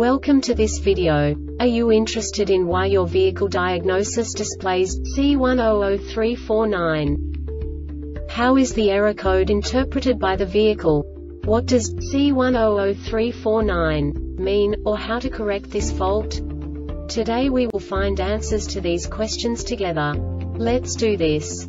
Welcome to this video. Are you interested in why your vehicle diagnosis displays C100349? How is the error code interpreted by the vehicle? What does C100349 mean, or how to correct this fault? Today we will find answers to these questions together. Let's do this.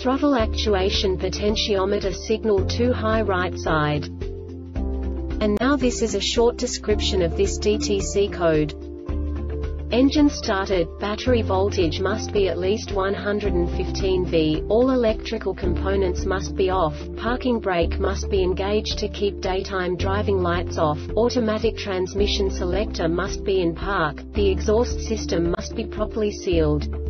Throttle actuation potentiometer signal too high right side. And now this is a short description of this DTC code. Engine started, battery voltage must be at least 115 V, all electrical components must be off, parking brake must be engaged to keep daytime driving lights off, automatic transmission selector must be in park, the exhaust system must be properly sealed.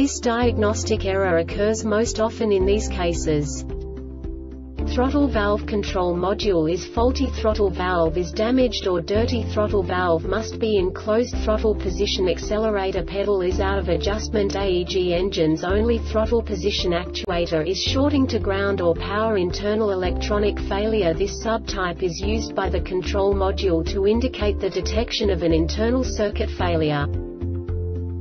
This diagnostic error occurs most often in these cases. Throttle valve control module is faulty throttle valve is damaged or dirty throttle valve must be in closed throttle position accelerator pedal is out of adjustment AEG engines only throttle position actuator is shorting to ground or power internal electronic failure This subtype is used by the control module to indicate the detection of an internal circuit failure.